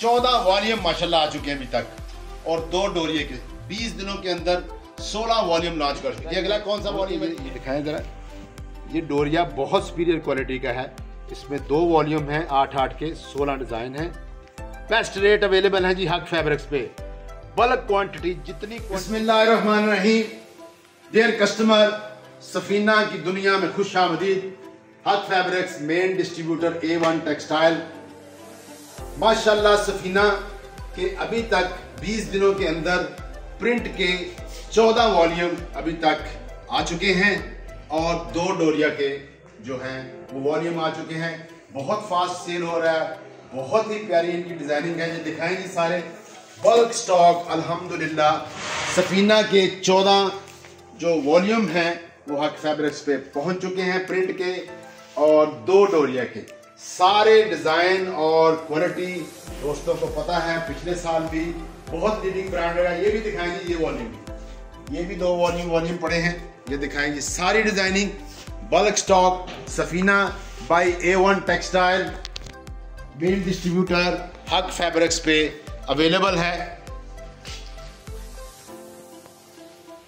चौदह वॉल्यूम माशाल्लाह आ चुके हैं अभी तक। और दो डोरिये के बीस दिनों के अंदर सोलह वॉल्यूम लॉन्च कर चुके हैं। अगला कौन सा वॉल्यूम है? ये दिखाएँ जरा। ये डोरिया बहुत सुपीरियर क्वालिटी का है। इसमें दो वॉल्यूम हैं आठ आठ के सोलह डिज़ाइन हैं। बेस्ट रेट अवेलेबल है जी हक फैब्रिक्स पे। बल्क क्वांटिटी जितनी बिस्मिल्लाहिर्रहमानिर्रहीम। डियर कस्टमर सफीना की दुनिया में खुश आमदीद। Haq fabrics main distributor A one textile माशाल्लाह सफीना के अभी तक 20 दिनों के अंदर प्रिंट के 14 वॉल्यूम अभी तक आ चुके हैं और दो डोरिया के जो हैं, वो वॉल्यूम आ चुके हैं। बहुत फास्ट सेल हो रहा है, बहुत ही प्यारी इनकी डिज़ाइनिंग है, ये दिखाएँगे सारे। बल्क स्टॉक अल्हम्दुलिल्लाह सफीना के 14 जो वॉल्यूम हैं, वो हक फैब्रिक्स पे पहुँच चुके हैं प्रिंट के और दो डोरिया के। सारे डिज़ाइन और क्वालिटी दोस्तों को पता है, पिछले साल भी बहुत लीडिंग ब्रांड है। ये भी दिखाएँगे, ये वॉल्यूम ये भी दो वॉल्यूम वॉल्यूम पड़े हैं। ये दिखाएँगे सारी designing bulk stock Safina by A one textile main distributor Haq fabrics पे अवेलेबल है।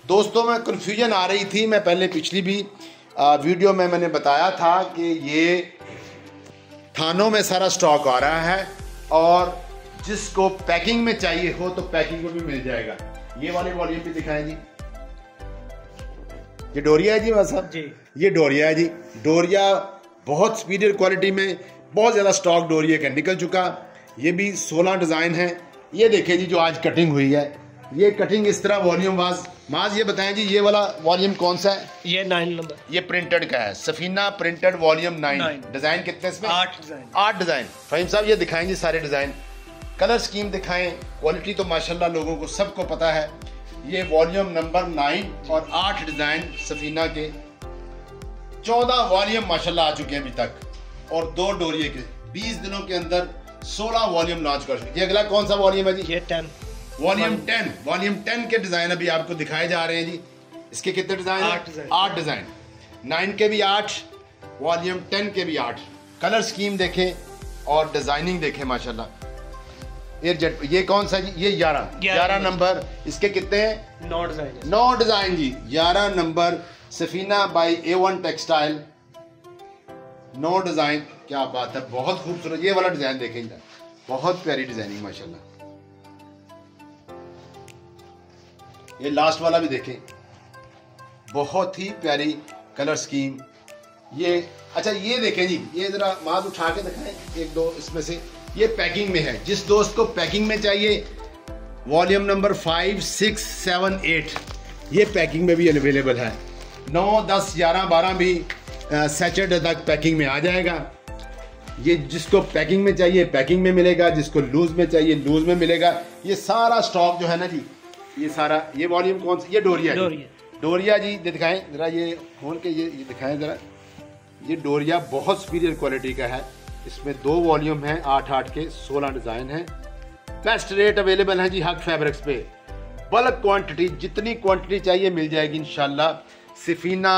दोस्तों, में कन्फ्यूज़न आ रही थी, मैं पहले पिछली भी वीडियो में मैंने बताया था कि ये थानों में सारा स्टॉक आ रहा है और जिसको पैकिंग में चाहिए हो तो पैकिंग में भी मिल जाएगा। ये वाली वॉल्यूम भी दिखाएँ जी। ये डोरिया है जी वह साहब? जी। ये डोरिया है जी। डोरिया बहुत स्पीडियर क्वालिटी में बहुत ज़्यादा स्टॉक डोरिया का निकल चुका। ये भी 16 डिज़ाइन है। ये देखें जी जो आज कटिंग हुई है। ये कटिंग इस तरह वॉल्यूम वाज माज ये बताएँ जी ये वाला वॉल्यूम कौन सा है? ये नाइन नंबर ये प्रिंटेड का है। Safina printed volume nine design कितने इसमें? आठ डिज़ाइन आठ डिज़ाइन फहीम साहब ये दिखाएँगे सारे डिज़ाइन कलर स्कीम दिखाएँ। क्वालिटी तो माशाल्लाह लोगों को सबको पता है। ये वॉल्यूम नंबर नाइन और आठ डिज़ाइन सफीना के। चौदह वॉल्यूम माशाल्लाह आ चुके हैं अभी तक। और दो डोरिये के। बीस दिनों के अंदर सोलह वॉल्यूम लॉन्च कर चुके ये अगला कौन सा वॉल्यूम है जी? ये ten volume ten volume ten के डिज़ाइन अभी आपको दिखाए जा रहे हैं जी। इसके कितने डिज़ाइन आठ डिज़ाइन। आठ डिज़ाइन नाइन के भी आठ वॉल्यूम टेन के भी आठ। कलर स्कीम देखें और डिज़ाइनिंग देखें माशाल्लाह। ये जेट ये कौन सा जी? ये ग्यारह। ग्यारह नंबर इसके कितने हैं? नौ डिज़ाइन नौ डिज़ाइन जी। ग्यारह number Safina by A one textile now design क्या बात है बहुत खूबसूरत। ये वाला डिज़ाइन देखें बहुत प्यारी डिज़ाइनिंग माशाल्लाह। ये लास्ट वाला भी देखें। बहुत ही प्यारी कलर स्कीम ये अच्छा ये देखें जी, ये जरा माज उठा के दिखाएँ, एक दो इसमें से। ये पैकिंग में है। जिस दोस्त को पैकिंग में चाहिए volume number five six seven eight ये पैकिंग में भी अवेलेबल है। नौ, दस, ग्यारह, बारह भी सैचरडे तक पैकिंग में आ जाएगा। ये जिसको पैकिंग में चाहिए पैकिंग में मिलेगा, जिसको लूज में चाहिए लूज में मिलेगा। ये सारा स्टॉक जो है ना जी ये सारा ये वॉल्यूम कौन सा? ये डोरिया डोरिया। डोरिया जी ये दिखाएँ जरा ये खोल के ये, ये दिखाएँ जरा। ये डोरिया बहुत सुपीरियर क्वालिटी का है। इसमें दो वॉल्यूम हैं आठ आठ के सोलह डिज़ाइन हैं। बेस्ट रेट अवेलेबल है जी हक फैब्रिक्स पे। बल्क क्वांटिटी जितनी क्वांटिटी चाहिए मिल जाएगी इंशाल्लाह। Safina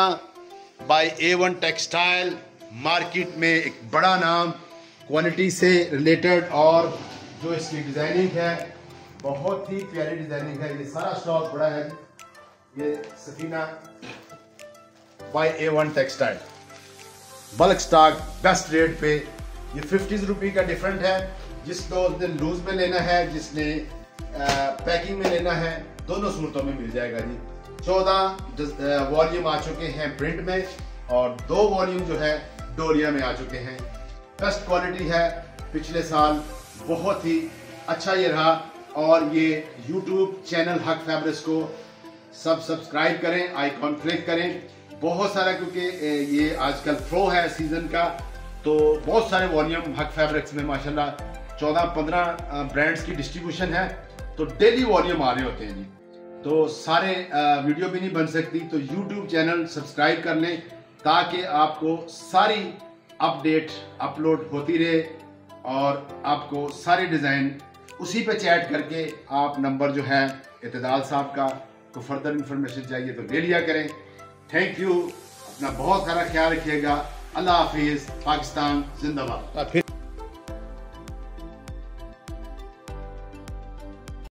by A one textile market में एक बड़ा नाम। क्वालिटी से रिलेटेड और जो इसकी डिज़ाइनिंग है बहुत ही प्यारी डिज़ाइनिंग है। ये सारा स्टॉक बड़ा है। ये Safina by A one textile bulk stock best rate पे। ये फिफ्टीज रुपी का डिफरेंट है। जिस दोस्त ने लूज में लेना है, जिसने पैकिंग में लेना है, दोनों सूरतों में मिल जाएगा जी। चौदह वॉल्यूम आ चुके हैं प्रिंट में और दो वॉल्यूम जो है डोरिया में आ चुके हैं। बेस्ट क्वालिटी है। पिछले साल बहुत ही अच्छा ये रहा। और ये यूट्यूब चैनल हक फैब्रिक्स को सब सब्सक्राइब करें आइकॉन क्लिक करें। बहुत सारा क्योंकि ये आजकल फ्लो है सीज़न का तो बहुत सारे वॉल्यूम हक फैब्रिक्स में, माशाल्लाह 14-15 ब्रांड्स की डिस्ट्रीब्यूशन है तो डेली वॉल्यूम आ रहे होते हैं जी। तो सारे वीडियो भी नहीं बन सकती तो यूट्यूब चैनल सब्सक्राइब कर लें, ताकि आपको सारी अपडेट अपलोड होती रहे और आपको सारे डिज़ाइन उसी पे चैट करके आप नंबर जो है इतदाल साहब का को फर्दर इंफॉर्मेशन चाहिए तो ले लिया करें। थैंक यू अपना बहुत सारा ख्याल रखिएगा। अल्लाह हाफिज। पाकिस्तान जिंदाबाद।